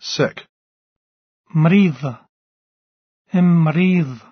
sick. مريض مريض